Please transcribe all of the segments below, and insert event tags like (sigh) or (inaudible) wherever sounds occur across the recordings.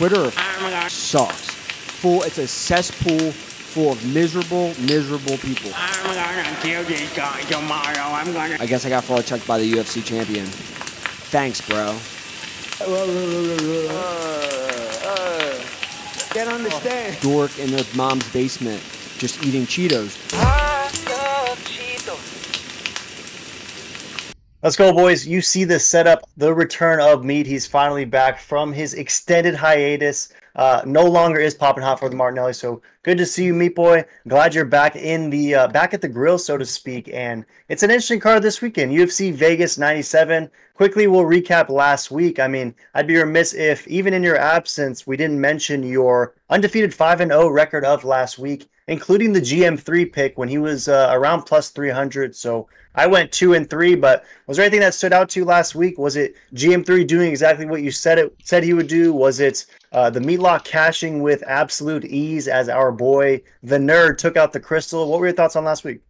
Twitter oh sucks. Full, it's a cesspool full of miserable, miserable people. Oh I'm gonna kill this guy tomorrow. I'm gonna. I guess I got fraud checked by the UFC champion. Thanks, bro. Can't understand. Oh. Dork in their mom's basement, just eating Cheetos. Let's go, boys. You see the setup, the return of Meat. He's finally back from his extended hiatus. Uh, no longer is popping hot for the Martinelli. So good to see you, Meat Boy. Glad you're back in the uh, back at the grill, so to speak. And it's an interesting card this weekend. UFC Vegas 97. Quickly, we'll recap last week. I mean, I'd be remiss if, even in your absence, we didn't mention your undefeated 5 0 record of last week, including the GM3 pick when he was uh, around plus 300. So I went two and three, but was there anything that stood out to you last week? Was it GM3 doing exactly what you said it said he would do? Was it uh, the Meatlock cashing with absolute ease as our boy the nerd took out the crystal? What were your thoughts on last week?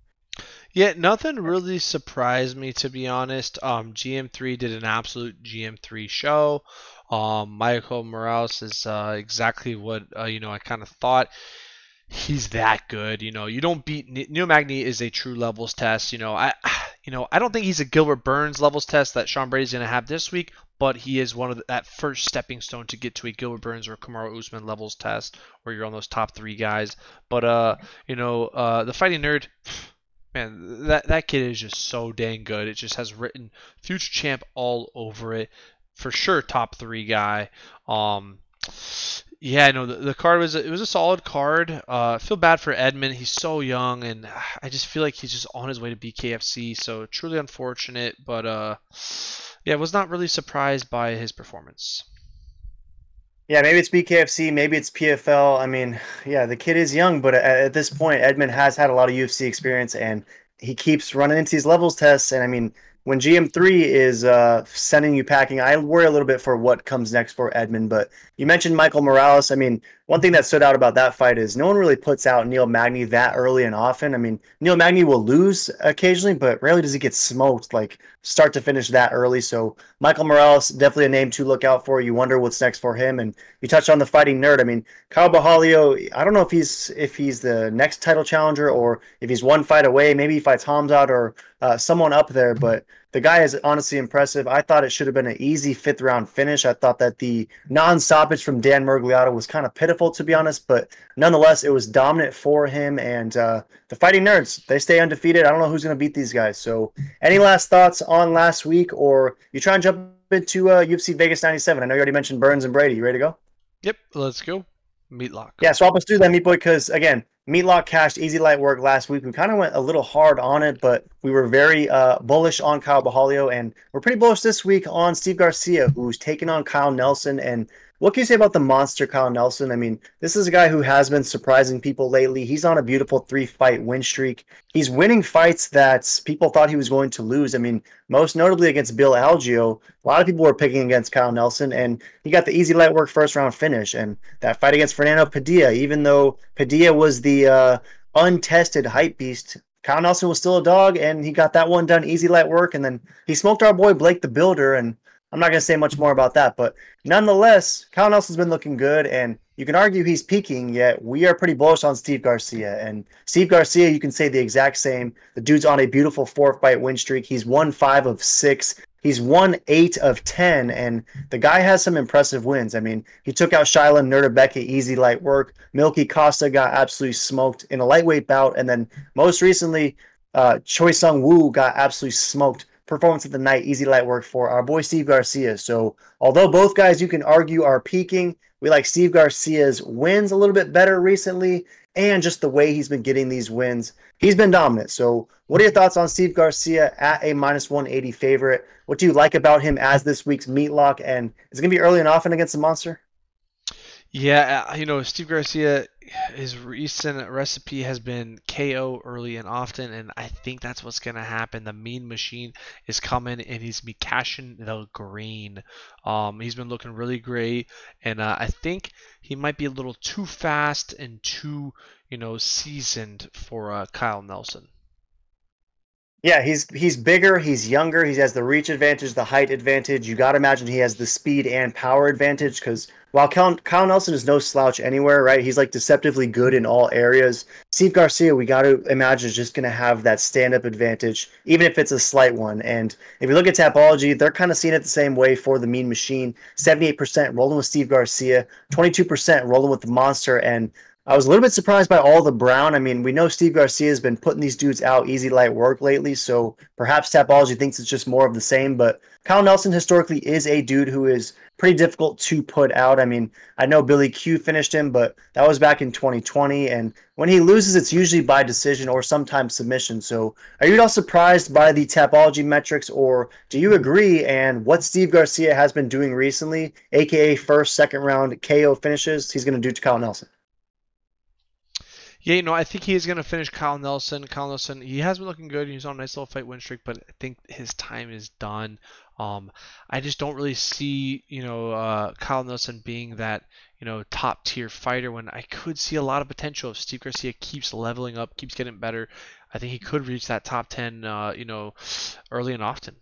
Yeah, nothing really surprised me to be honest. Um, GM3 did an absolute GM3 show. Um, Michael Morales is uh, exactly what uh, you know I kind of thought. He's that good, you know. You don't beat Neil Magny is a true levels test. You know, I, (sighs) you know, I don't think he's a Gilbert Burns levels test that Sean Brady's going to have this week, but he is one of the, that first stepping stone to get to a Gilbert Burns or Kamaru Usman levels test, where you're on those top three guys. But uh, you know, uh, the fighting nerd (sighs) man, that that kid is just so dang good. It just has written future champ all over it. For sure, top three guy. Um, yeah, no, the, the card was it was a solid card. Uh, I feel bad for Edmund. He's so young, and I just feel like he's just on his way to BKFC. So truly unfortunate, but uh, yeah, was not really surprised by his performance. Yeah, maybe it's BKFC, maybe it's PFL. I mean, yeah, the kid is young, but at, at this point, Edmund has had a lot of UFC experience, and he keeps running into these levels tests. And I mean, when GM3 is uh, sending you packing, I worry a little bit for what comes next for Edmund. But you mentioned Michael Morales. I mean, one thing that stood out about that fight is no one really puts out Neil Magny that early and often. I mean, Neil Magny will lose occasionally, but rarely does he get smoked like start to finish that early. So Michael Morales definitely a name to look out for. You wonder what's next for him. And you touched on the fighting nerd. I mean, Caio Borralho, I don't know if he's if he's the next title challenger or if he's one fight away. Maybe he fights Hamzat or uh, someone up there, but the guy is honestly impressive. I thought it should have been an easy fifth round finish. I thought that the non stoppage from Dan Miragliotta was kind of pitiful, to be honest, but nonetheless, it was dominant for him. And uh, the Fighting Nerds, they stay undefeated. I don't know who's going to beat these guys. So, any last thoughts on last week, or you try and jump into uh, UFC Vegas 97? I know you already mentioned Burns and Brady. You ready to go? Yep, let's go. Meatlock. Yeah, swap us through that, Meat Boy, because again, Meatlock cashed easy light work last week. We kind of went a little hard on it, but we were very uh, bullish on Caio Borralho, and we're pretty bullish this week on Steve Garcia, who's taking on Kyle Nelson. And what can you say about the monster Kyle Nelson? I mean, this is a guy who has been surprising people lately. He's on a beautiful three fight win streak. He's winning fights that people thought he was going to lose. I mean, most notably against Bill Algeo. A lot of people were picking against Kyle Nelson, and he got the easy light work first round finish. And that fight against Fernando Padilla, even though Padilla was the uh, untested hype beast, Kyle Nelson was still a dog, and he got that one done easy light work. And then he smoked our boy Blake the Builder, and I'm not going to say much more about that, but nonetheless, Kyle Nelson's been looking good, and you can argue he's peaking, yet we are pretty bullish on Steve Garcia. And Steve Garcia, you can say the exact same. The dude's on a beautiful four fight win streak. He's won five of six. He's won eight of 10, and the guy has some impressive wins. I mean, he took out Shilan Nuerdanbieke, easy light work. Milky Costa got absolutely smoked in a lightweight bout, and then most recently, uh, Choi Sung Woo got absolutely smoked performance of the night, easy light work for our boy Steve Garcia. So, although both guys you can argue are peaking, we like Steve Garcia's wins a little bit better recently, and just the way he's been getting these wins. He's been dominant. So, what are your thoughts on Steve Garcia at a minus 180 favorite? What do you like about him as this week's meatlock? And is it going to be early and often against the monster? Yeah, uh, you know, Steve Garcia, his recent recipe has been KO early and often, and I think that's what's going to happen. The mean machine is coming, and he's me cashing the green. Um, he's been looking really great, and uh, I think he might be a little too fast and too, you know, seasoned for uh, Kyle Nelson. Yeah, he's he's bigger, he's younger, he has the reach advantage, the height advantage. You got to imagine he has the speed and power advantage because while Kyle, Kyle, Nelson is no slouch anywhere, right? He's like deceptively good in all areas. Steve Garcia, we got to imagine is just going to have that stand up advantage, even if it's a slight one. And if you look at Tapology, they're kind of seeing it the same way for the Mean Machine 78% rolling with Steve Garcia, 22% rolling with the Monster, and I was a little bit surprised by all the brown. I mean, we know Steve Garcia has been putting these dudes out easy light work lately, so perhaps Tapology thinks it's just more of the same. But Kyle Nelson historically is a dude who is pretty difficult to put out. I mean, I know Billy Q finished him, but that was back in 2020. And when he loses, it's usually by decision or sometimes submission. So are you at all surprised by the Tapology metrics, or do you agree? And what Steve Garcia has been doing recently, aka first, second round KO finishes, he's going to do to Kyle Nelson? Yeah, you know, I think he is going to finish Kyle Nelson. Kyle Nelson, he has been looking good. He's on a nice little fight win streak, but I think his time is done. Um, I just don't really see, you know, uh, Kyle Nelson being that, you know, top tier fighter when I could see a lot of potential if Steve Garcia keeps leveling up, keeps getting better. I think he could reach that top 10, uh, you know, early and often.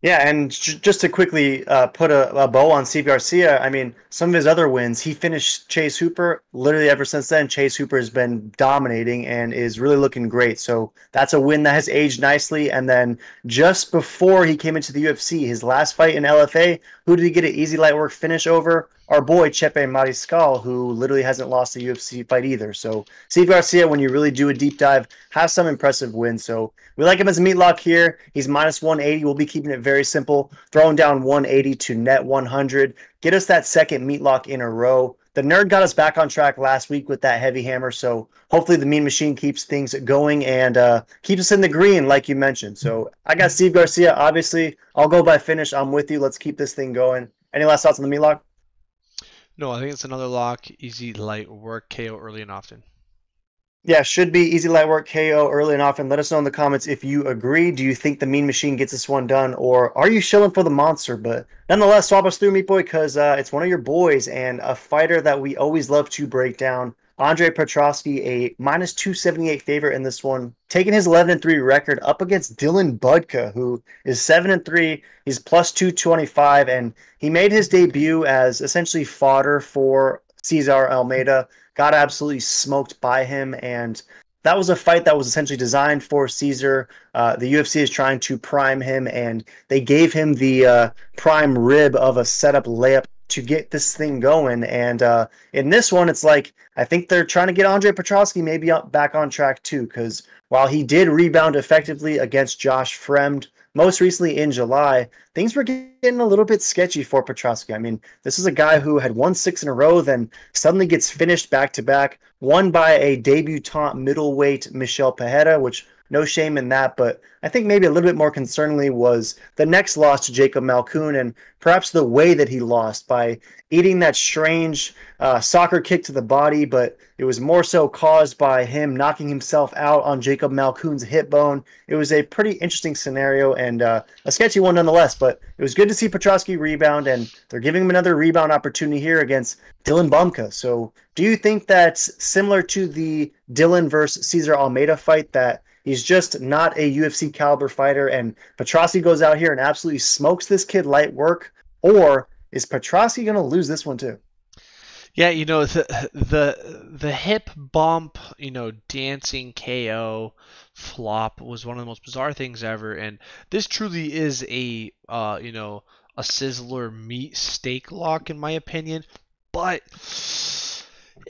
Yeah, and just to quickly uh, put a, a, bow on Steve Garcia, I mean, some of his other wins, he finished Chase Hooper. Literally ever since then, Chase Hooper has been dominating and is really looking great. So that's a win that has aged nicely. And then just before he came into the UFC, his last fight in LFA, who did he get an easy light work finish over? Our boy Chepe Mariscal, who literally hasn't lost a UFC fight either. So Steve Garcia, when you really do a deep dive, has some impressive wins. So we like him as a meat lock here. He's minus 180. We'll be keeping it very simple, throwing down 180 to net 100. Get us that second meat lock in a row. The nerd got us back on track last week with that heavy hammer. So hopefully the mean machine keeps things going and uh, keeps us in the green, like you mentioned. So I got Steve Garcia. Obviously, I'll go by finish. I'm with you. Let's keep this thing going. Any last thoughts on the meat lock? No, I think it's another lock. Easy, light work, KO early and often. Yeah, should be easy light work KO early and often. Let us know in the comments if you agree. Do you think the Mean Machine gets this one done, or are you shilling for the monster? But nonetheless, swap us through, Meat Boy, because uh, it's one of your boys and a fighter that we always love to break down. Andre Petroski, a minus 278 favorite in this one, taking his 11 and 3 record up against Dylan Budka, who is 7 and 3. He's plus 225, and he made his debut as essentially fodder for Cesar Almeida. Got absolutely smoked by him, and that was a fight that was essentially designed for Cesar. Uh, the UFC is trying to prime him, and they gave him the uh, prime rib of a setup layup to get this thing going. And uh, in this one, it's like I think they're trying to get Andre Petroski maybe back on track too, because while he did rebound effectively against Josh Fremd most recently in July, things were getting a little bit sketchy for Petroski. I mean, this is a guy who had won six in a row, then suddenly gets finished back to back, won by a debutant middleweight Michel Pereira, which no shame in that. But I think maybe a little bit more concerningly was the next loss to Jacob Malkoun and perhaps the way that he lost by eating that strange uh, soccer kick to the body, but it was more so caused by him knocking himself out on Jacob Malkoun's hip bone. It was a pretty interesting scenario and uh, a sketchy one nonetheless, but it was good to see Petroski rebound, and they're giving him another rebound opportunity here against Dylan Budka. So do you think that's similar to the Dylan versus Cesar Almeida fight that He's just not a UFC caliber fighter, and Petroski goes out here and absolutely smokes this kid light work. Or is Petroski going to lose this one too? Yeah, you know the the the hip bump, you know, dancing KO flop was one of the most bizarre things ever, and this truly is a uh, you know a sizzler meat steak lock in my opinion, but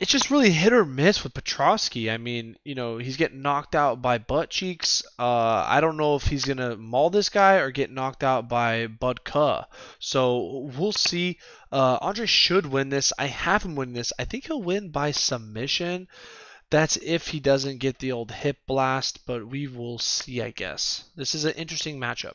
it's just really hit or miss with Petroski. I mean, you know, he's getting knocked out by butt cheeks. Uh, I don't know if he's gonna maul this guy or get knocked out by Budka. So we'll see. Uh, Andre should win this. I have him win this. I think he'll win by submission. That's if he doesn't get the old hip blast, but we will see, I guess. This is an interesting matchup.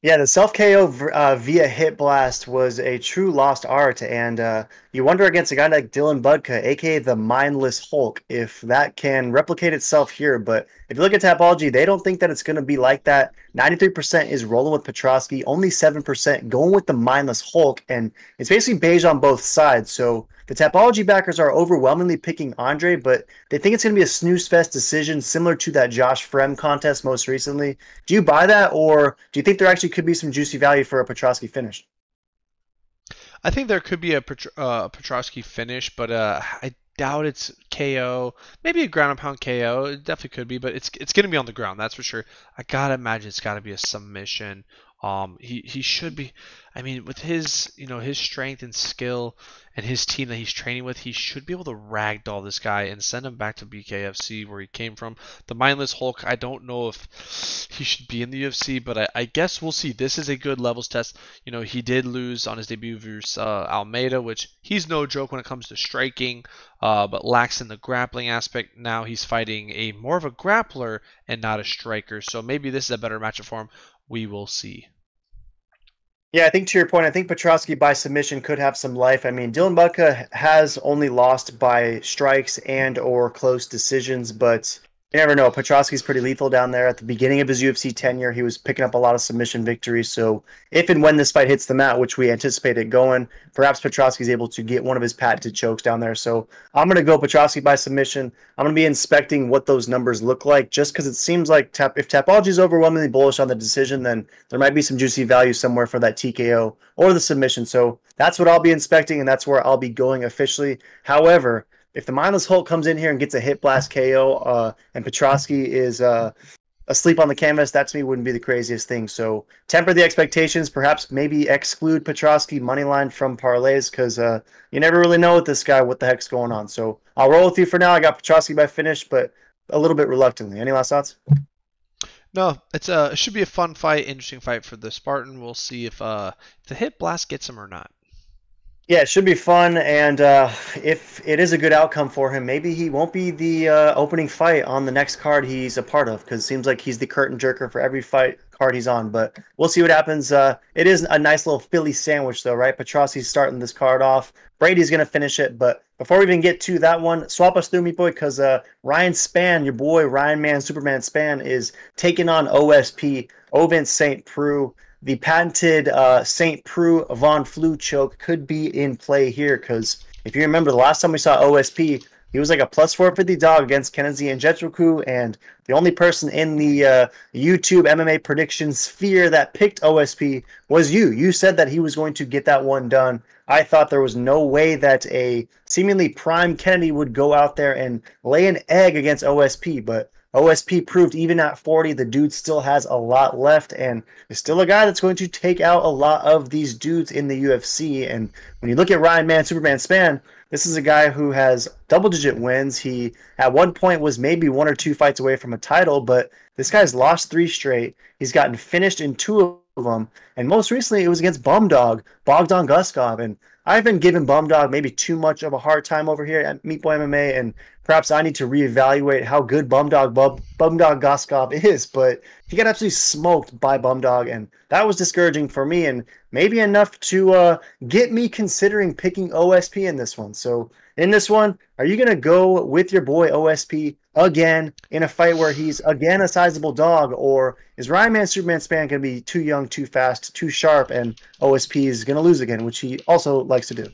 Yeah, the self KO uh, via hit blast was a true lost art, and uh, you wonder against a guy like Dylan Budka, aka the mindless Hulk, if that can replicate itself here. But if you look at Tapology, they don't think that it's going to be like that. 93% is rolling with Petroski, only 7% going with the mindless Hulk, and it's basically beige on both sides. So the Tapology backers are overwhelmingly picking Andre, but they think it's going to be a snooze fest decision similar to that Josh Fremd contest most recently. Do you buy that, or do you think there actually could be some juicy value for a Petroski finish? I think there could be a Petr- uh, Petroski finish, but uh, I doubt it's KO. Maybe a ground and pound KO. It definitely could be, but it's it's gonna be on the ground. That's for sure. I gotta imagine it's gotta be a submission. Um, he he should be. I mean, with his you know his strength and skill and his team that he's training with, he should be able to ragdoll this guy and send him back to BKFC where he came from. The mindless Hulk. I don't know if he should be in the UFC, but I, I guess we'll see. This is a good levels test. You know, he did lose on his debut versus uh, Almeida, which he's no joke when it comes to striking, uh, but lacks in the grappling aspect. Now he's fighting a more of a grappler and not a striker, so maybe this is a better matchup for him we will see. Yeah, I think to your point, I think Petroski by submission could have some life. I mean, Dylan Budka has only lost by strikes and or close decisions, but you never know. Petroski's pretty lethal down there. At the beginning of his UFC tenure, he was picking up a lot of submission victories. So if and when this fight hits the mat, which we anticipate it going, perhaps Petroski's able to get one of his patented chokes down there. So I'm going to go Petroski by submission. I'm going to be inspecting what those numbers look like, just because it seems like tap, if Tapology is overwhelmingly bullish on the decision, then there might be some juicy value somewhere for that TKO or the submission. So that's what I'll be inspecting, and that's where I'll be going officially. However, if the mindless Hulk comes in here and gets a hit blast KO, uh, and Petroski is uh, asleep on the canvas, that to me wouldn't be the craziest thing. So temper the expectations. Perhaps maybe exclude Petroski money line from parlays because uh, you never really know with this guy what the heck's going on. So I'll roll with you for now. I got Petroski by finish, but a little bit reluctantly. Any last thoughts? No, it's a it should be a fun fight, interesting fight for the Spartan. We'll see if uh if the hit blast gets him or not. Yeah, it should be fun, and uh, if it is a good outcome for him, maybe he won't be the uh, opening fight on the next card he's a part of, because it seems like he's the curtain jerker for every fight card he's on. But we'll see what happens. Uh, it is a nice little Philly sandwich, though, right? Petroski's starting this card off. Brady's going to finish it, but before we even get to that one, swap us through, me boy, because uh, Ryan Spann, your boy Ryan Man, Superman Spann, is taking on OSP, Ovince St. Preux the patented uh, St. Preux Von Flue choke could be in play here because if you remember the last time we saw OSP, he was like a plus 450 dog against Kennedy Nzechukwu, and the only person in the uh, YouTube MMA prediction sphere that picked OSP was you. You said that he was going to get that one done. I thought there was no way that a seemingly prime Kennedy would go out there and lay an egg against OSP, but OSP proved even at 40, the dude still has a lot left and is still a guy that's going to take out a lot of these dudes in the UFC. And when you look at Ryan Man, Superman Spann, this is a guy who has double digit wins. He at one point was maybe one or two fights away from a title, but this guy's lost three straight. He's gotten finished in two of them. And most recently it was against Bumdog, Bogdan Guskov. And I've been giving Bumdog maybe too much of a hard time over here at Meat Boy MMA, and perhaps I need to reevaluate how good Bumdog Bum, Bumdog Guskov (laughs) is. But he got absolutely smoked by Bumdog, and that was discouraging for me, and maybe enough to uh, get me considering picking OSP in this one. So in this one, are you gonna go with your boy OSP again in a fight where he's again a sizable dog, or is Ryan Man Superman Spann going to be too young, too fast, too sharp, and OSP is going to lose again, which he also likes to do?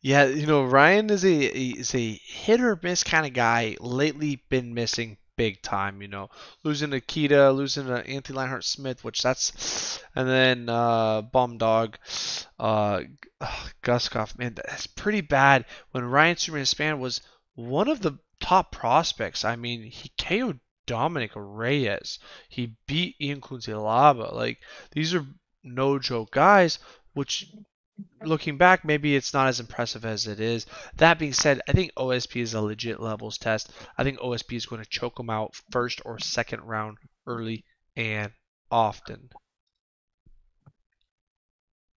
Yeah, you know Ryan is a is a hit or miss kind of guy. Lately, been missing big time. You know, losing to losing to Anthony Lionheart Smith, which that's, and then uh, Bomb Dog, uh, Guskov. Man, that's pretty bad. When Ryan Superman was one of the top prospects. I mean, he KO'd Dominick Reyes. He beat Ian Cutelaba. Like these are no joke guys. Which, looking back, maybe it's not as impressive as it is. That being said, I think OSP is a legit levels test. I think OSP is going to choke him out first or second round early and often.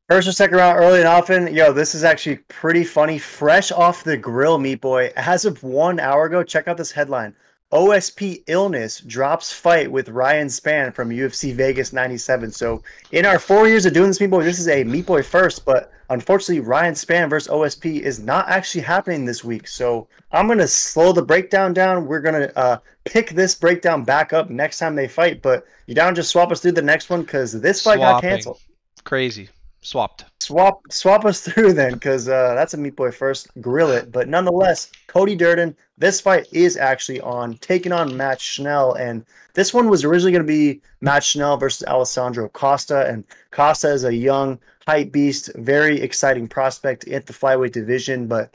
First or second round, early and often. Yo, this is actually pretty funny. Fresh off the grill, meat boy. As of one hour ago, check out this headline. OSP illness drops fight with Ryan Spann from UFC Vegas 97. So, in our four years of doing this, Meat Boy, this is a Meat Boy first, but unfortunately, Ryan Spann versus OSP is not actually happening this week. So, I'm going to slow the breakdown down. We're going to uh, pick this breakdown back up next time they fight. But you down just swap us through the next one because this fight Swapping. got canceled. Crazy. Swapped. Swap swap us through then, because uh, that's a Meat Boy first. Grill it, but nonetheless, Cody Durden. This fight is actually on taking on Matt Schnell, and this one was originally going to be Matt Schnell versus Alessandro Costa, and Costa is a young hype beast, very exciting prospect at the flyweight division, but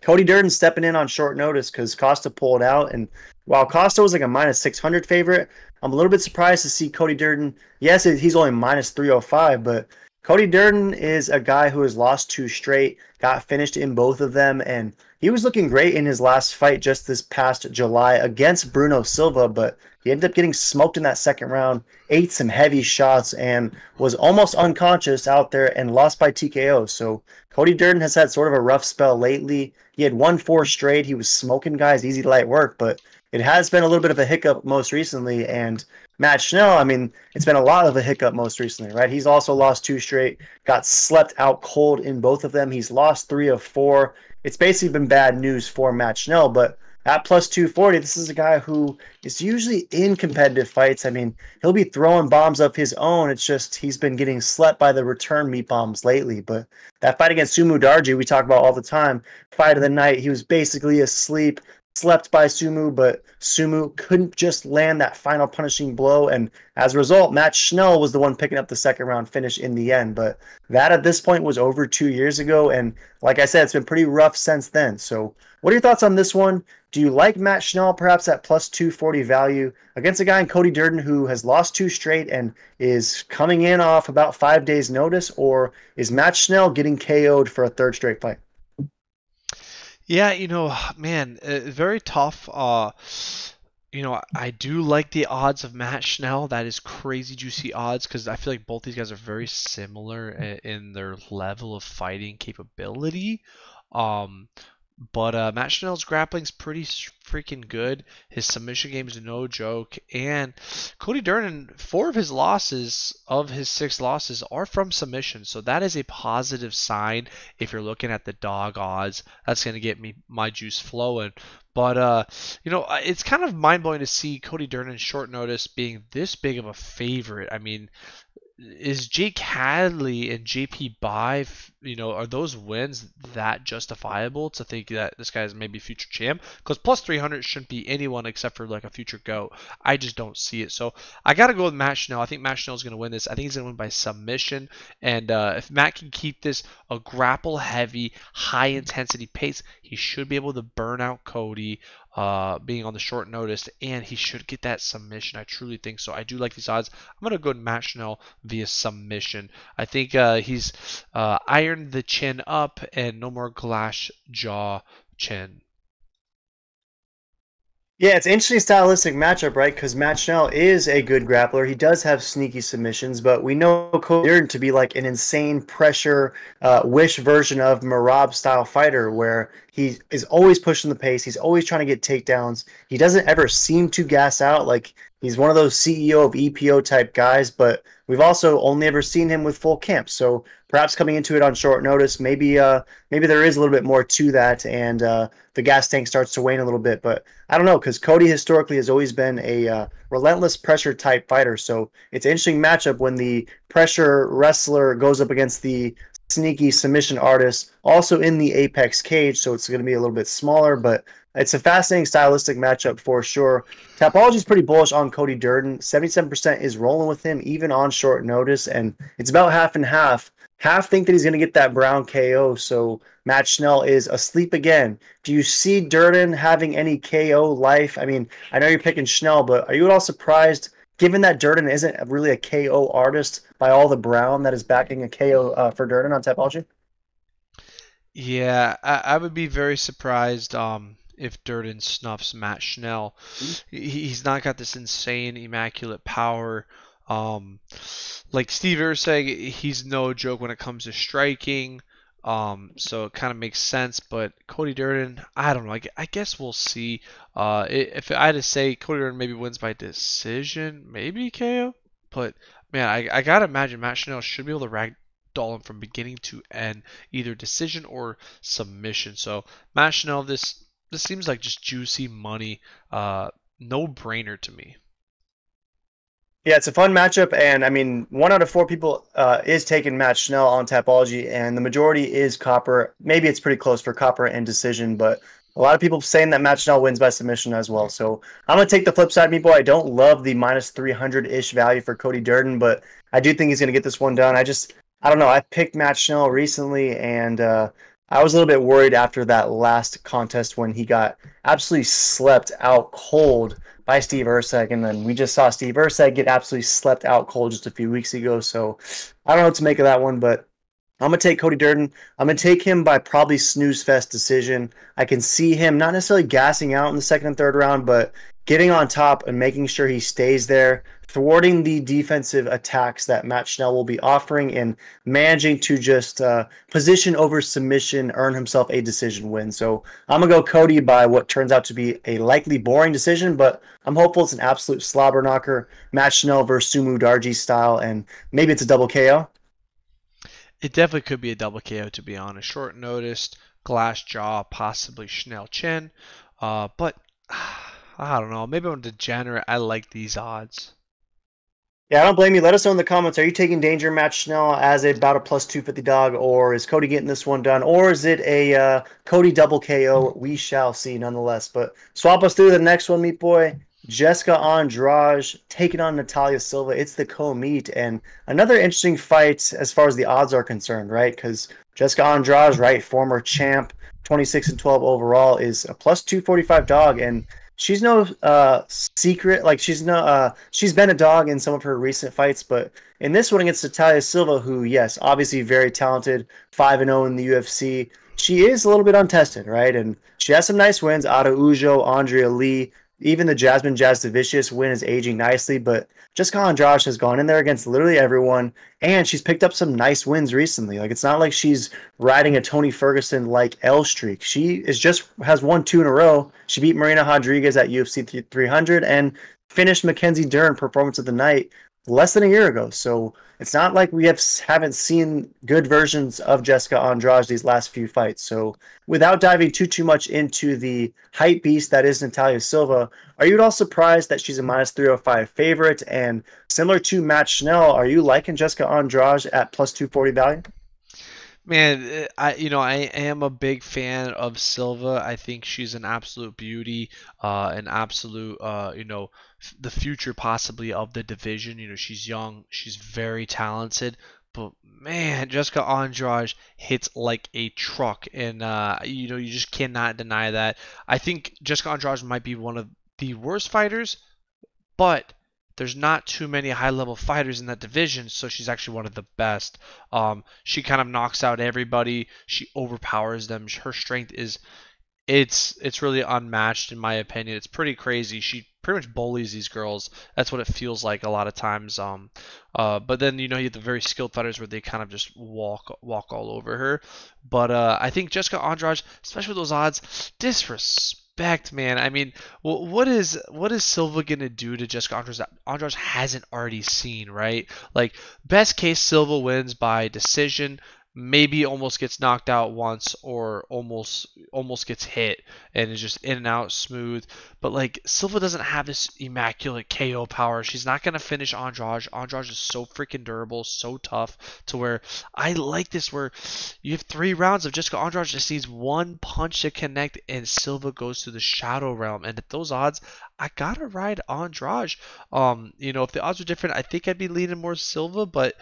Cody Durden stepping in on short notice because Costa pulled out, and while Costa was like a minus six hundred favorite, I'm a little bit surprised to see Cody Durden. Yes, he's only minus three hundred five, but Cody Durden is a guy who has lost two straight, got finished in both of them, and he was looking great in his last fight just this past July against Bruno Silva, but he ended up getting smoked in that second round, ate some heavy shots, and was almost unconscious out there and lost by TKO. So Cody Durden has had sort of a rough spell lately. He had won four straight. He was smoking guys, easy light work, but it has been a little bit of a hiccup most recently. And Matt Schnell, I mean, it's been a lot of a hiccup most recently, right? He's also lost two straight, got slept out cold in both of them. He's lost three of four. It's basically been bad news for Matt Schnell, but at plus 240, this is a guy who is usually in competitive fights. I mean, he'll be throwing bombs of his own. It's just he's been getting slept by the return meat bombs lately. But that fight against Sumu Darji, we talk about all the time, fight of the night, he was basically asleep slept by Sumu, but Sumu couldn't just land that final punishing blow. And as a result, Matt Schnell was the one picking up the second round finish in the end. But that at this point was over two years ago. And like I said, it's been pretty rough since then. So, what are your thoughts on this one? Do you like Matt Schnell perhaps at plus 240 value against a guy in Cody Durden who has lost two straight and is coming in off about five days' notice? Or is Matt Schnell getting KO'd for a third straight fight? Yeah, you know, (sighs) man, uh, very tough. Uh, you know, I do like the odds of Matt Schnell. That is crazy juicy odds because I feel like both these guys are very similar in their level of fighting capability. Um, but uh, Matt Schnell's grappling's pretty freaking good. His submission game is no joke. And Cody Durden, four of his losses, of his six losses, are from submission. So that is a positive sign if you're looking at the dog odds. That's going to get me my juice flowing. But, uh, you know, it's kind of mind blowing to see Cody Durden short notice being this big of a favorite. I mean, is Jake Hadley and JP Buy, you know, are those wins that justifiable to think that this guy is maybe future champ? Because plus 300 shouldn't be anyone except for like a future GOAT. I just don't see it. So I got to go with Matt Schnell. I think Matt Schnell is going to win this. I think he's going to win by submission. And uh, if Matt can keep this a grapple heavy, high intensity pace, he should be able to burn out Cody uh, being on the short notice, and he should get that submission. I truly think so. I do like these odds. I'm going to go to Schnell via submission. I think uh, he's uh, ironed the chin up and no more glass jaw chin. Yeah, it's interesting stylistic matchup, right? Because Matt Schnell is a good grappler. He does have sneaky submissions, but we know Cody to be like an insane pressure, uh, wish version of Merab style fighter, where he is always pushing the pace. He's always trying to get takedowns. He doesn't ever seem to gas out. Like he's one of those CEO of EPO type guys, but we've also only ever seen him with full camp. So perhaps coming into it on short notice, maybe uh, maybe there is a little bit more to that, and uh, the gas tank starts to wane a little bit. But I don't know because Cody historically has always been a uh, relentless pressure type fighter. So it's an interesting matchup when the pressure wrestler goes up against the sneaky submission artist, also in the apex cage. So it's going to be a little bit smaller, but it's a fascinating stylistic matchup for sure. Tapology is pretty bullish on Cody Durden. 77% is rolling with him even on short notice, and it's about half and half half think that he's going to get that Brown KO. So Matt Schnell is asleep again. Do you see Durden having any KO life? I mean, I know you're picking Schnell, but are you at all surprised, given that Durden isn't really a KO artist, by all the Brown that is backing a KO uh, for Durden on Tapology? Yeah, I, I, would be very surprised um, if Durden snuffs Matt Schnell. He, he's not got this insane, immaculate power. Um, like Steve Erceg, he's no joke when it comes to striking. Um, so it kind of makes sense. But Cody Durden, I don't know. I, I guess we'll see. Uh, if I had to say, Cody Durden maybe wins by decision, maybe KO. But man, I, I gotta imagine Matt Schnell should be able to ragdoll him from beginning to end, either decision or submission. So Matt Schnell, this this seems like just juicy money, uh, no brainer to me. Yeah, it's a fun matchup, and I mean, one out of four people uh, is taking Matt Schnell on Tapology, and the majority is Copper. Maybe it's pretty close for Copper and decision, but a lot of people saying that Matt Schnell wins by submission as well. So I'm gonna take the flip side, me boy. I don't love the minus 300 ish value for Cody Durden, but I do think he's gonna get this one done. I just, I don't know. I picked Matt Schnell recently, and uh, I was a little bit worried after that last contest when he got absolutely slept out cold by Steve Erceg, and then we just saw Steve Erceg get absolutely slept out cold just a few weeks ago. So I don't know what to make of that one, but I'm gonna take Cody Durden. I'm gonna take him by probably snooze fest decision. I can see him not necessarily gassing out in the second and third round, but getting on top and making sure he stays there, thwarting the defensive attacks that Matt Schnell will be offering, and managing to just uh, position over submission, earn himself a decision win. So I'm gonna go Cody by what turns out to be a likely boring decision, but I'm hopeful it's an absolute slobber knocker, Matt Schnell versus Sumu Darji style, and maybe it's a double KO. It definitely could be a double KO to be honest. Short notice, glass jaw, possibly Schnell chin, uh, but. (sighs) I don't know. Maybe I'm degenerate. I like these odds. Yeah, I don't blame you. Let us know in the comments. Are you taking Danger Match Schnell as a about a plus 250 dog, or is Cody getting this one done, or is it a uh, Cody double KO? We shall see nonetheless. But swap us through the next one, Meat Boy. Jessica Andrade taking on Natalia Silva. It's the co-meet and another interesting fight as far as the odds are concerned, right? Because Jessica Andrade, right, former champ, 26 and 12 overall, is a plus 245 dog, and she's no uh, secret. Like she's no, uh, she's been a dog in some of her recent fights, but in this one against Natalia Silva, who yes, obviously very talented, five and zero oh in the UFC. She is a little bit untested, right? And she has some nice wins. Araujo, Andrea Lee, even the Jasmine Jasudavicius win is aging nicely, but Jessica Andrade has gone in there against literally everyone, and she's picked up some nice wins recently. Like it's not like she's riding a Tony Ferguson like L streak. She is just has won two in a row. She beat Marina Rodriguez at UFC 300 and finished Mackenzie Dern Performance of the Night less than a year ago. So it's not like we have haven't seen good versions of Jessica Andrade these last few fights. So without diving too too much into the hype beast that is Natalia Silva, are you at all surprised that she's a minus 305 favorite? And similar to Matt Schnell, are you liking Jessica Andrade at plus 240 value? Man, I you know I am a big fan of Silva. I think she's an absolute beauty, uh, an absolute uh, you know the future possibly of the division. You know, she's young, she's very talented, but man, Jessica Andrade hits like a truck, and uh, you know you just cannot deny that. I think Jessica Andrade might be one of the worst fighters, but there's not too many high level fighters in that division, so she's actually one of the best. Um, she kind of knocks out everybody. She overpowers them. Her strength is it's it's really unmatched in my opinion. It's pretty crazy. She pretty much bullies these girls. That's what it feels like a lot of times. Um, uh, but then you know you have the very skilled fighters where they kind of just walk walk all over her. But uh, I think Jessica Andrade, especially with those odds, disrespect, man. I mean, what is what is Silva gonna do to Jessica Andrade Andrade hasn't already seen, right? Like best case, Silva wins by decision maybe almost gets knocked out once or almost almost gets hit and is just in and out smooth. But like Silva doesn't have this immaculate KO power. She's not gonna finish Andrade. Andrade is so freaking durable, so tough to where I like this where you have three rounds of Jessica Andrade just needs one punch to connect and Silva goes to the shadow realm. And at those odds, I gotta ride Andrade. Um, you know, if the odds were different, I think I'd be leaning more Silva, but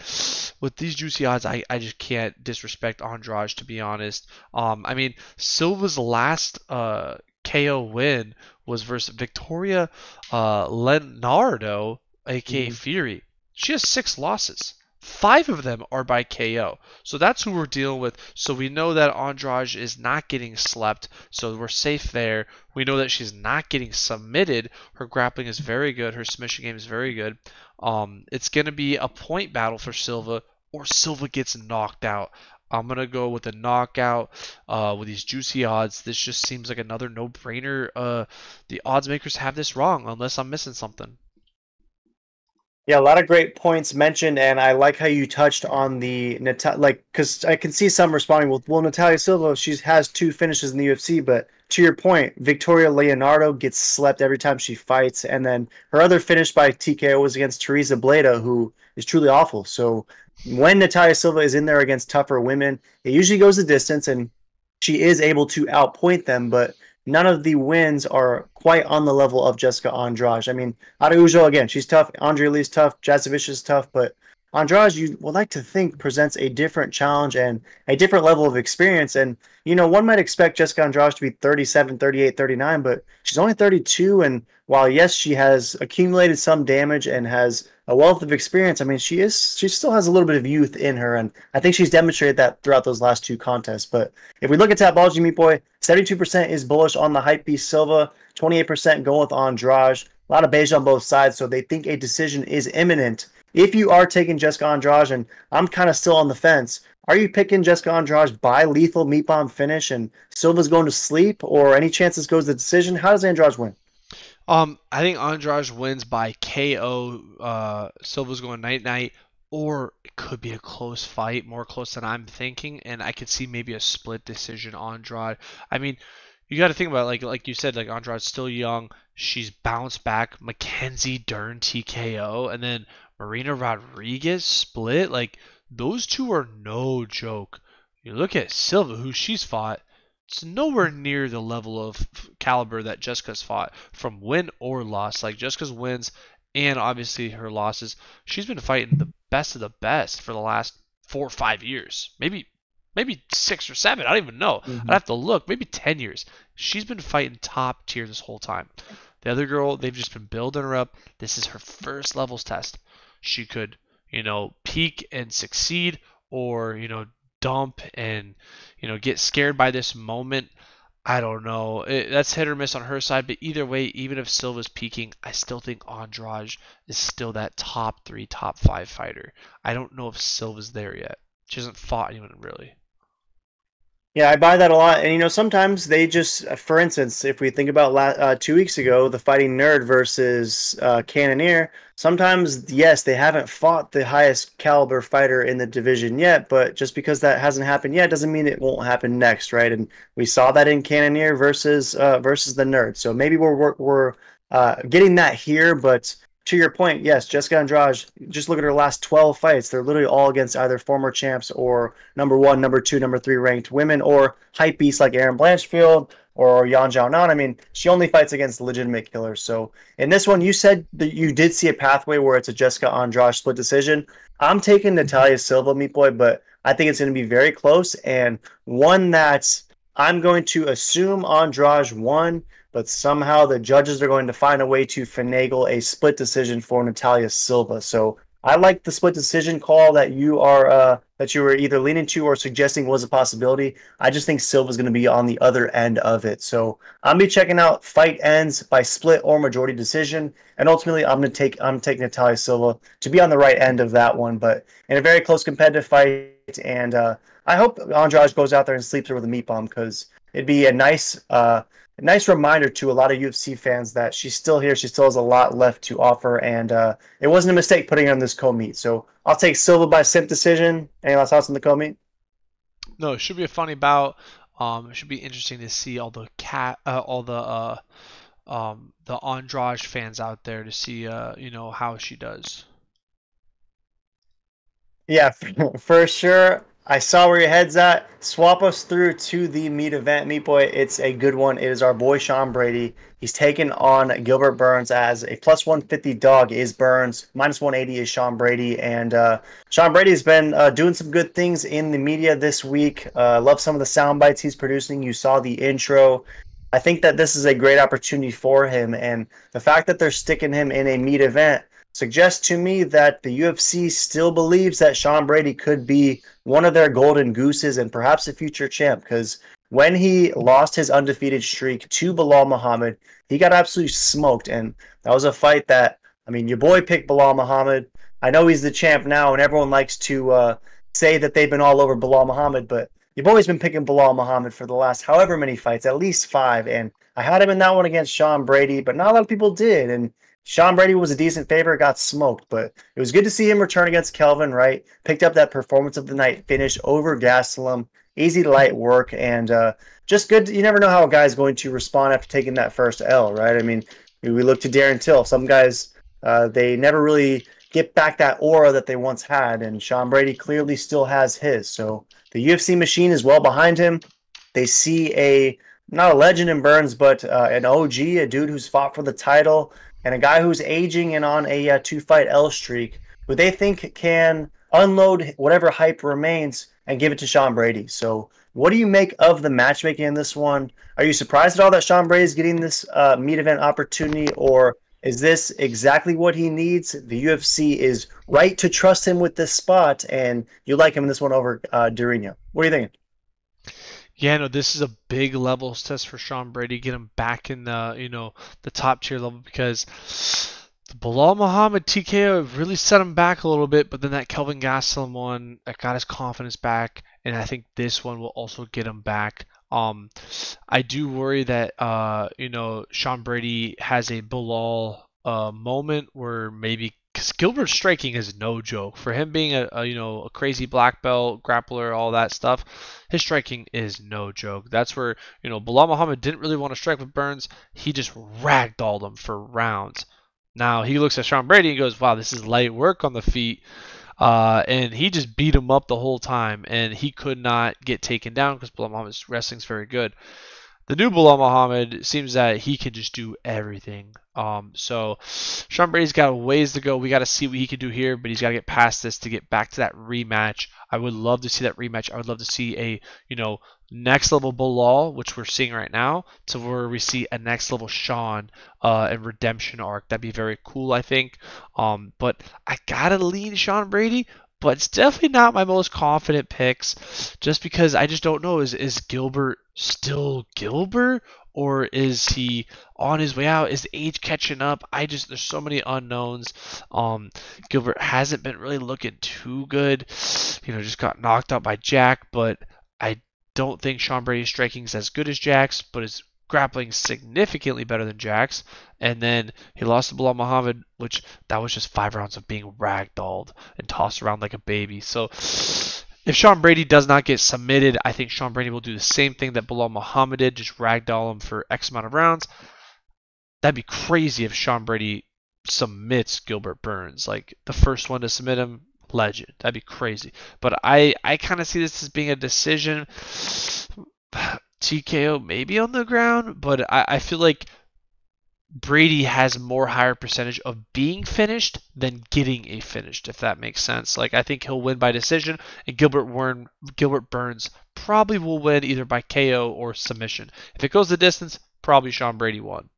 (sighs) with these juicy odds, I, I just can't disrespect Andrade to be honest. Um, I mean, Silva's last uh, KO win was versus Victoria uh, Leonardo, aka mm-hmm. Fury. She has six losses. Five of them are by KO. So that's who we're dealing with. So we know that Andrade is not getting slept. So we're safe there. We know that she's not getting submitted. Her grappling is very good. Her submission game is very good. Um, it's going to be a point battle for Silva, or Silva gets knocked out. I'm gonna go with a knockout uh, with these juicy odds. This just seems like another no-brainer. Uh, the odds makers have this wrong, unless I'm missing something. Yeah, a lot of great points mentioned, and I like how you touched on the Nat- like because I can see some responding. Well, well, Natalia Silva, she has two finishes in the UFC, but to your point, Victoria Leonardo gets slept every time she fights, and then her other finish by TKO was against Teresa Bleda, who is truly awful. So when Natalia Silva is in there against tougher women, it usually goes the distance, and she is able to outpoint them, but none of the wins are quite on the level of Jessica Andrade. I mean, Araujo, again, she's tough. Andre Lee's tough. Jasovich is tough. But Andrade, you would like to think, presents a different challenge and a different level of experience. And, you know, one might expect Jessica Andrade to be 37, 38, 39, but she's only 32. And while, yes, she has accumulated some damage and has a wealth of experience. I mean, she is she still has a little bit of youth in her, and I think she's demonstrated that throughout those last two contests. But if we look at Tapology Meat Boy, 72% is bullish on the hype beast Silva, 28% going with Andrade. A lot of beige on both sides, so they think a decision is imminent. If you are taking Jessica Andrade, and I'm kind of still on the fence, are you picking Jessica Andrade by lethal meat bomb finish and Silva's going to sleep, or any chances goes the decision? How does Andrade win? Um, I think Andrade wins by KO. Uh, Silva's going night night, or it could be a close fight, more close than I'm thinking, and I could see maybe a split decision. Andrade. I mean, you got to think about it, like like you said, like Andrade's still young. She's bounced back. Mackenzie Dern TKO, and then Marina Rodriguez split. Like those two are no joke. You look at Silva, who she's fought it's nowhere near the level of caliber that Jessica's fought from win or loss. Like Jessica's wins and obviously her losses, she's been fighting the best of the best for the last four or five years, maybe maybe six or seven. I don't even know. Mm-hmm. I'd have to look. Maybe ten years. She's been fighting top tier this whole time. The other girl, they've just been building her up. This is her first levels test. She could, you know, peak and succeed, or you know, dump and you know get scared by this moment. I don't know. It, that's hit or miss on her side, but either way, even if Silva's peaking, I still think Andrade is still that top three, top five fighter. I don't know if Silva's there yet. She hasn't fought anyone really. Yeah, I buy that a lot. And, you know, sometimes they just, uh, for instance, if we think about la- uh, two weeks ago, the Fighting Nerd versus uh, Cannonier, sometimes, yes, they haven't fought the highest caliber fighter in the division yet, but just because that hasn't happened yet doesn't mean it won't happen next, right? And we saw that in Cannonier versus uh, versus the Nerd. So maybe we're, we're, we're uh, getting that here, but to your point, yes, Jessica Andrade, just look at her last 12 fights. They're literally all against either former champs or number one, number two, number three ranked women or hype beasts like Erin Blanchfield or Yan Xiaonan. I mean, she only fights against legitimate killers. So in this one, you said that you did see a pathway where it's a Jessica Andrade split decision. I'm taking Natalia Silva, Meat Boy, but I think it's going to be very close and one that I'm going to assume Andrade won but somehow the judges are going to find a way to finagle a split decision for Natalia Silva. So I like the split decision call that you are uh, that you were either leaning to or suggesting was a possibility. I just think Silva's going to be on the other end of it. So I'm be checking out fight ends by split or majority decision, and ultimately I'm going to take I'm taking Natalia Silva to be on the right end of that one. But in a very close competitive fight, and uh, I hope Andrade goes out there and sleeps her with a meat bomb because it'd be a nice. Uh, a nice reminder to a lot of UFC fans that she's still here. She still has a lot left to offer, and uh, it wasn't a mistake putting her on this co-meet. So I'll take Silva by simp decision. Any last thoughts on the co-meet? No, it should be a funny bout. Um, it should be interesting to see all the cat, uh, all the uh, um, the Andrade fans out there to see, uh, you know, how she does. Yeah, (laughs) for sure. I saw where your head's at. Swap us through to the meat event. Meat Boy, it's a good one. It is our boy Sean Brady. He's taken on Gilbert Burns as a plus 150 dog is Burns. Minus 180 is Sean Brady. And uh, Sean Brady has been uh, doing some good things in the media this week. Uh, love some of the sound bites he's producing. You saw the intro. I think that this is a great opportunity for him. And the fact that they're sticking him in a meat event suggests to me that the UFC still believes that Sean Brady could be one of their golden gooses and perhaps a future champ because when he lost his undefeated streak to Belal Muhammad, he got absolutely smoked. And that was a fight that, I mean, your boy picked Belal Muhammad. I know he's the champ now, and everyone likes to uh, say that they've been all over Belal Muhammad, but you've always been picking Belal Muhammad for the last however many fights, at least five. And I had him in that one against Sean Brady, but not a lot of people did. And Sean Brady was a decent favorite, got smoked, but it was good to see him return against Kelvin, right? Picked up that performance of the night finish over Gastelum. Easy light work and uh, just good. You never know how a guy's going to respond after taking that first L, right? I mean, we look to Darren Till. Some guys, uh, they never really get back that aura that they once had, and Sean Brady clearly still has his. So the UFC machine is well behind him. They see a not a legend in Burns, but uh, an OG, a dude who's fought for the title, and a guy who's aging and on a uh, two fight L streak, who they think can unload whatever hype remains and give it to Sean Brady. So, what do you make of the matchmaking in this one? Are you surprised at all that Sean Brady is getting this uh, meet event opportunity, or is this exactly what he needs? The UFC is right to trust him with this spot, and you like him in this one over uh, Durinho. What are you thinking? Yeah, no, this is a big levels test for Sean Brady. Get him back in the you know the top tier level because the Belal Muhammad TKO really set him back a little bit, but then that Kelvin Gastelum one that got his confidence back, and I think this one will also get him back. Um, I do worry that uh, you know Sean Brady has a Belal uh, moment where maybe because Gilbert's striking is no joke. For him being a, a, you know a crazy black belt grappler, all that stuff, his striking is no joke. That's where you know Belal Muhammad didn't really want to strike with Burns. He just ragdolled him for rounds. Now he looks at Sean Brady and goes, "Wow, this is light work on the feet." Uh, and he just beat him up the whole time, and he could not get taken down because Belal Muhammad's wrestling's very good. The new Belal Muhammad seems that he can just do everything. Um, so Sean Brady's got ways to go. We got to see what he can do here, but he's got to get past this to get back to that rematch. I would love to see that rematch. I would love to see a you know next level Belal, which we're seeing right now, to where we see a next level Sean uh, and redemption arc. That'd be very cool, I think. Um, but I gotta lean Sean Brady, but it's definitely not my most confident picks, just because I just don't know. Is is Gilbert still Gilbert? Or is he on his way out? Is age catching up? I just there's so many unknowns. Um, Gilbert hasn't been really looking too good. You know, just got knocked out by Jack, but I don't think Sean Brady's striking is as good as Jack's, but his grappling significantly better than Jack's. And then he lost to Belal Muhammad, which that was just five rounds of being ragdolled and tossed around like a baby. So if Sean Brady does not get submitted, I think Sean Brady will do the same thing that Belal Muhammad did, just ragdoll him for X amount of rounds. That'd be crazy if Sean Brady submits Gilbert Burns. Like the first one to submit him, legend. That'd be crazy. But I I kind of see this as being a decision. TKO maybe on the ground, but I, I feel like Brady has more higher percentage of being finished than getting a finished, if that makes sense. Like I think he'll win by decision, and Gilbert Warren, Gilbert Burns probably will win either by KO or submission. If it goes the distance, probably Sean Brady won.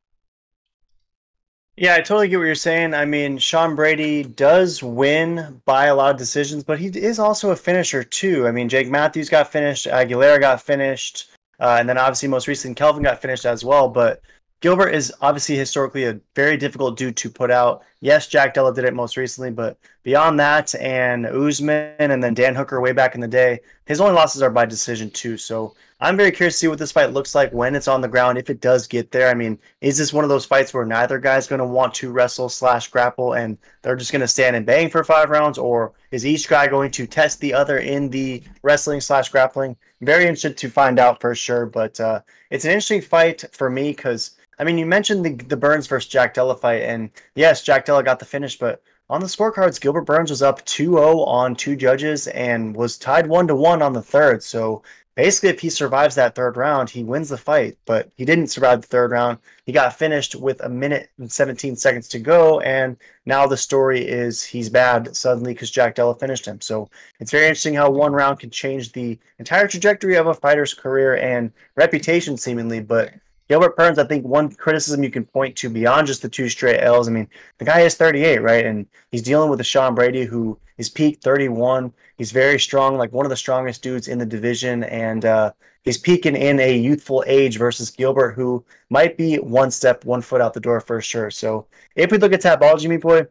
Yeah, I totally get what you're saying. I mean, Sean Brady does win by a lot of decisions, but he is also a finisher too. I mean, Jake Matthews got finished, Aguilera got finished, uh, and then obviously most recently Kelvin got finished as well. But Gilbert is obviously historically a very difficult dude to put out. Yes, Jack Della did it most recently, but beyond that, and Usman and then Dan Hooker way back in the day, his only losses are by decision too. So I'm very curious to see what this fight looks like when it's on the ground, if it does get there. I mean, is this one of those fights where neither guy's going to want to wrestle slash grapple and they're just going to stand and bang for five rounds, or is each guy going to test the other in the wrestling slash grappling? Very interested to find out for sure, but uh, it's an interesting fight for me because I mean, you mentioned the the Burns versus Jack Della fight, and yes, Jack Della got the finish, but on the scorecards, Gilbert Burns was up 2-0 on two judges and was tied one to one on the third. So basically, if he survives that third round, he wins the fight. But he didn't survive the third round. He got finished with a minute and 17 seconds to go, and now the story is he's bad suddenly because Jack Della finished him. So it's very interesting how one round can change the entire trajectory of a fighter's career and reputation, seemingly. But Gilbert Burns, I think one criticism you can point to beyond just the two straight L's. I mean, the guy is 38, right? And he's dealing with a Sean Brady who is peak 31. He's very strong, like one of the strongest dudes in the division. And uh, he's peaking in a youthful age versus Gilbert, who might be one step, one foot out the door for sure. So if we look at Tapology, me boy,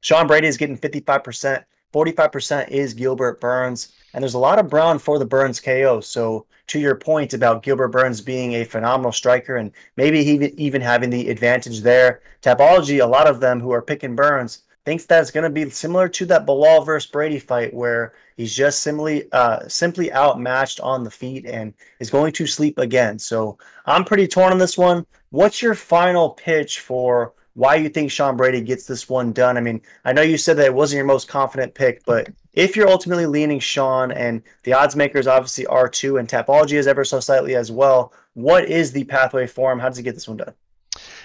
Sean Brady is getting 55% 45% is Gilbert Burns. And there's a lot of brown for the Burns KO. So, to your point about Gilbert Burns being a phenomenal striker and maybe even having the advantage there, Tapology, a lot of them who are picking Burns, thinks that it's going to be similar to that Belal versus Brady fight where he's just simply uh, simply outmatched on the feet and is going to sleep again. So I'm pretty torn on this one. What's your final pitch for why do you think Sean Brady gets this one done? I mean, I know you said that it wasn't your most confident pick, but if you're ultimately leaning Sean and the odds makers obviously are too, and Tapology is ever so slightly as well, what is the pathway for him? How does he get this one done?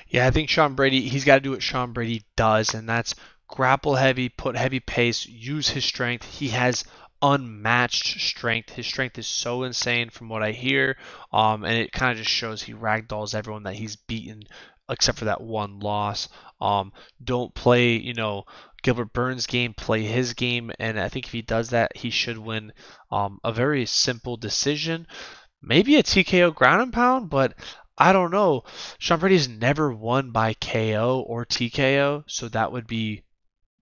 Yeah, I think Sean Brady, he's got to do what Sean Brady does, and that's grapple heavy, put heavy pace, use his strength. He has unmatched strength. His strength is so insane from what I hear, um, and it kind of just shows he ragdolls everyone that he's beaten, except for that one loss. Um, don't play, you know, Gilbert Burns' game, play his game, and I think if he does that, he should win um, a very simple decision. Maybe a TKO ground and pound, but I don't know. Sean Brady's never won by KO or TKO, so that would be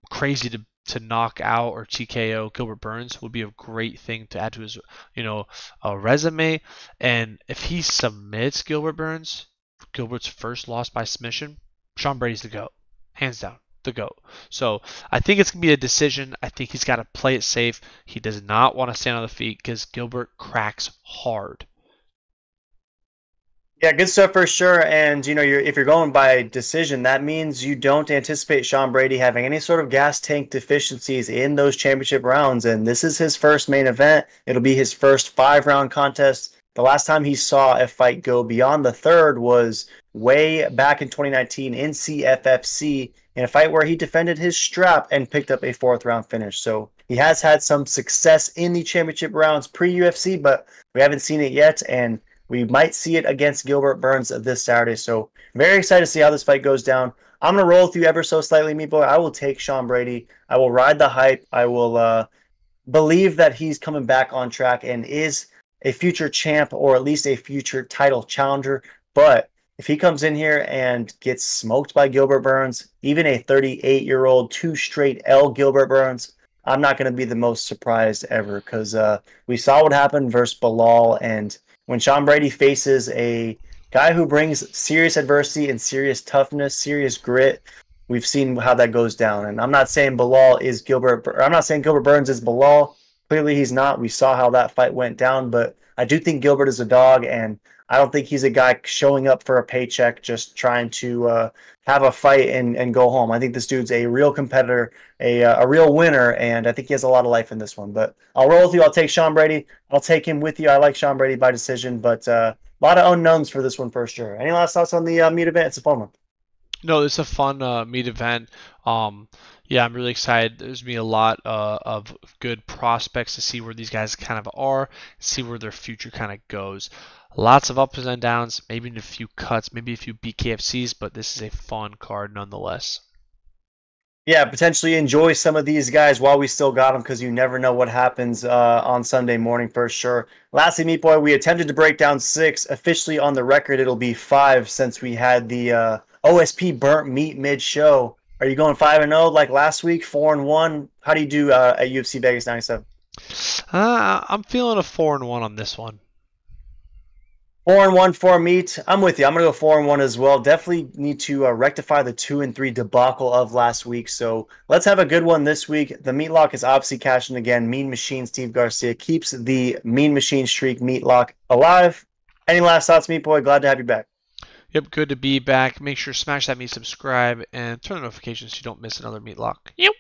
crazy to to knock out or TKO Gilbert Burns would be a great thing to add to his you know uh, resume. And if he submits Gilbert Burns, Gilbert's first loss by submission, Sean Brady's the goat, hands down the goat. So I think it's gonna be a decision. I think he's got to play it safe. He does not want to stand on the feet because Gilbert cracks hard. Yeah, good stuff for sure. And you know, you're, if you're going by decision, that means you don't anticipate Sean Brady having any sort of gas tank deficiencies in those championship rounds. And this is his first main event. It'll be his first five round contest. The last time he saw a fight go beyond the third was way back in 2019 in CFFC in a fight where he defended his strap and picked up a fourth round finish. So he has had some success in the championship rounds pre UFC, but we haven't seen it yet. And we might see it against Gilbert Burns this Saturday. So very excited to see how this fight goes down. I'm gonna roll with you ever so slightly, me boy. I will take Sean Brady. I will ride the hype. I will uh, believe that he's coming back on track and is a future champ or at least a future title challenger. But if he comes in here and gets smoked by Gilbert Burns, even a 38 year old two straight L Gilbert Burns, I'm not going to be the most surprised ever because uh, we saw what happened versus Belal and when Sean Brady faces a guy who brings serious adversity and serious toughness, serious grit, we've seen how that goes down. And I'm not saying Belal is Gilbert. I'm not saying Gilbert Burns is Belal. Clearly, he's not. We saw how that fight went down, but I do think Gilbert is a dog, and I don't think he's a guy showing up for a paycheck, just trying to uh, have a fight and, and go home. I think this dude's a real competitor, a, uh, a real winner, and I think he has a lot of life in this one. But I'll roll with you. I'll take Sean Brady. I'll take him with you. I like Sean Brady by decision, but uh, a lot of unknowns for this one for sure. Any last thoughts on the uh, event? It's a fun one. No, it's a fun uh, meat event. Um, yeah, I'm really excited. There's gonna be a lot uh, of good prospects to see where these guys kind of are, see where their future kind of goes. Lots of ups and downs, maybe a few cuts, maybe a few BKFCs, but this is a fun card nonetheless. Yeah, potentially enjoy some of these guys while we still got them because you never know what happens uh, on Sunday morning for sure. Lastly, Meat Boy, we attempted to break down six. Officially on the record, it'll be five since we had the uh, OSP burnt meat mid show. Are you going five and zero oh like last week? Four and one. How do you do uh, at UFC Vegas ninety seven? Uh, I'm feeling a four and one on this one. Four and one for meat. I'm with you. I'm gonna go four and one as well. Definitely need to uh, rectify the two and three debacle of last week. So let's have a good one this week. The meat lock is obviously cashing again. Mean Machine Steve Garcia keeps the Mean Machine streak meat lock alive. Any last thoughts, Meat Boy? Glad to have you back. Yep, good to be back. Make sure smash that me subscribe and turn on notifications so you don't miss another meat lock. Yep.